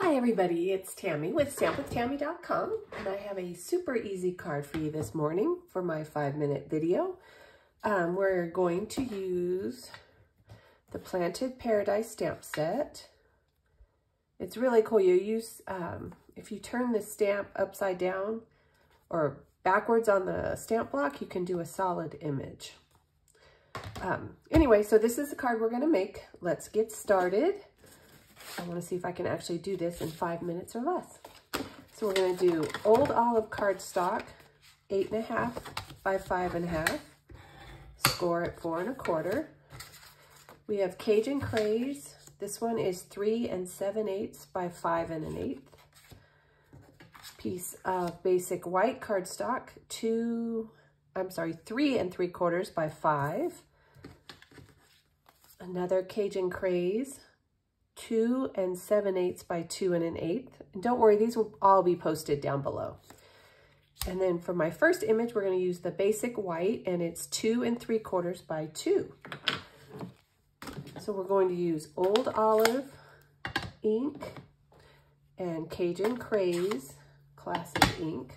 Hi everybody, it's Tammy with stampwithtammy.com and I have a super easy card for you this morning for my five minute video. Um, we're going to use the Planted Paradise stamp set. It's really cool. You use, um, if you turn the stamp upside down or backwards on the stamp block, you can do a solid image. Um, anyway, so this is the card we're going to make. Let's get started. I want to see if I can actually do this in five minutes or less. So we're going to do Old Olive cardstock, eight and a half by five and a half. Score at four and a quarter. We have Cajun Craze. This one is three and seven eighths by five and an eighth. Piece of basic white cardstock, two, I'm sorry, three and three quarters by five. Another Cajun Craze, two and seven eighths by two and an eighth. And don't worry, these will all be posted down below. And then for my first image, we're gonna use the basic white and it's two and three quarters by two. So we're going to use Old Olive ink and Cajun Craze Classic ink.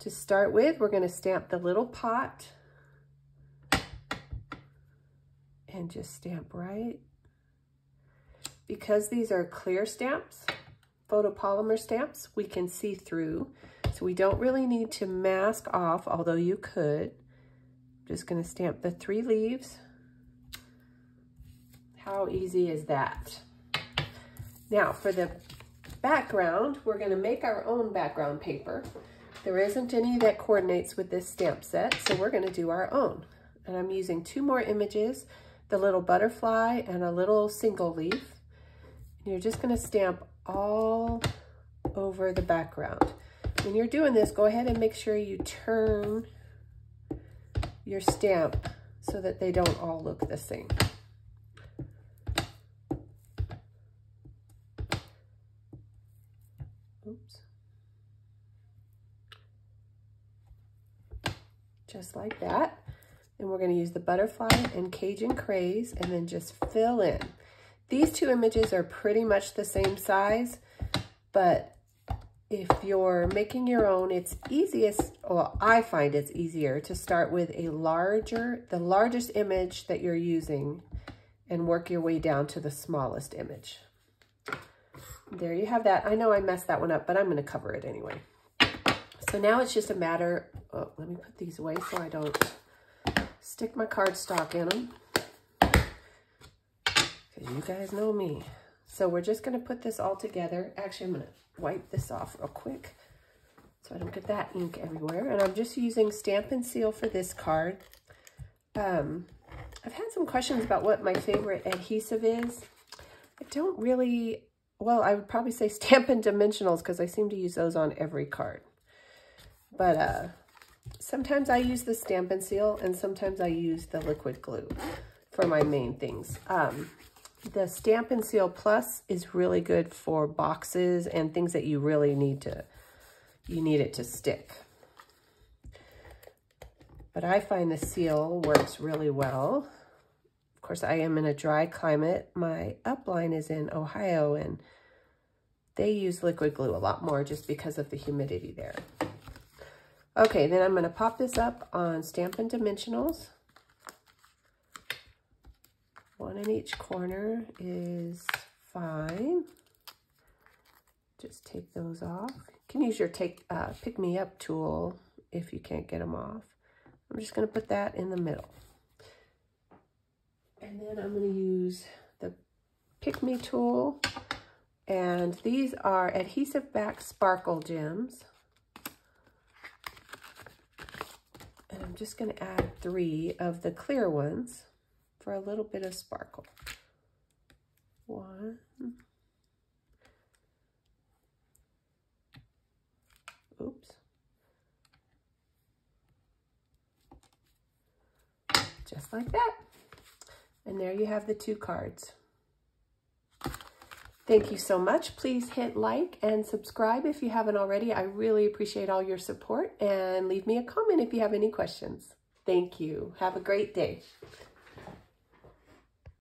To start with, we're gonna stamp the little pot and just stamp right because these are clear stamps, photopolymer stamps, we can see through. So we don't really need to mask off, although you could. I'm just gonna stamp the three leaves. How easy is that? Now for the background, we're gonna make our own background paper. There isn't any that coordinates with this stamp set, so we're gonna do our own. And I'm using two more images, the little butterfly and a little single leaf. You're just gonna stamp all over the background. When you're doing this, go ahead and make sure you turn your stamp so that they don't all look the same. Oops. Just like that. And we're gonna use the butterfly and Cajun Craze and then just fill in. These two images are pretty much the same size, but if you're making your own, it's easiest, well, I find it's easier to start with a larger, the largest image that you're using and work your way down to the smallest image. There you have that. I know I messed that one up, but I'm going to cover it anyway. So now it's just a matter, oh, let me put these away so I don't stick my cardstock in them you guys know me. So we're just going to put this all together. Actually, I'm going to wipe this off real quick so I don't get that ink everywhere. And I'm just using Stampin' Seal for this card. Um, I've had some questions about what my favorite adhesive is. I don't really, well, I would probably say Stampin' Dimensionals because I seem to use those on every card. But uh, sometimes I use the Stampin' Seal and sometimes I use the liquid glue for my main things. Um, the Stampin' Seal Plus is really good for boxes and things that you really need to, you need it to stick. But I find the seal works really well. Of course, I am in a dry climate. My upline is in Ohio and they use liquid glue a lot more just because of the humidity there. Okay, then I'm going to pop this up on Stampin' Dimensionals. One in each corner is fine. Just take those off. You can use your take uh, pick me up tool if you can't get them off. I'm just going to put that in the middle. And then I'm going to use the pick me tool. And these are adhesive back sparkle gems. And I'm just going to add three of the clear ones for a little bit of sparkle. One. Oops. Just like that. And there you have the two cards. Thank you so much. Please hit like and subscribe if you haven't already. I really appreciate all your support and leave me a comment if you have any questions. Thank you. Have a great day.